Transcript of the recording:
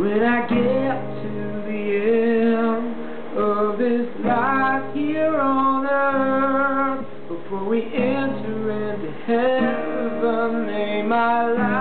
When I get to the end of this life here on earth, before we enter into heaven, may my life.